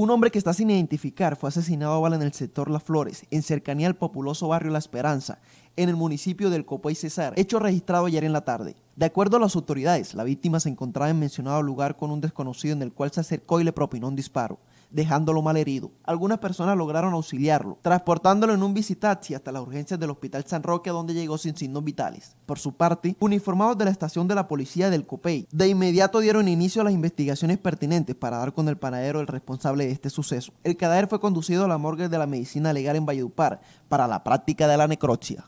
Un hombre que está sin identificar fue asesinado a bala en el sector Las Flores, en cercanía al populoso barrio La Esperanza, en el municipio del Copo y Cesar, hecho registrado ayer en la tarde. De acuerdo a las autoridades, la víctima se encontraba en mencionado lugar con un desconocido en el cual se acercó y le propinó un disparo, dejándolo mal herido. Algunas personas lograron auxiliarlo, transportándolo en un visitaxi hasta las urgencias del Hospital San Roque, donde llegó sin signos vitales. Por su parte, uniformados de la estación de la policía del Copey, de inmediato dieron inicio a las investigaciones pertinentes para dar con el panadero el responsable de este suceso. El cadáver fue conducido a la morgue de la medicina legal en Valledupar para la práctica de la necropsia.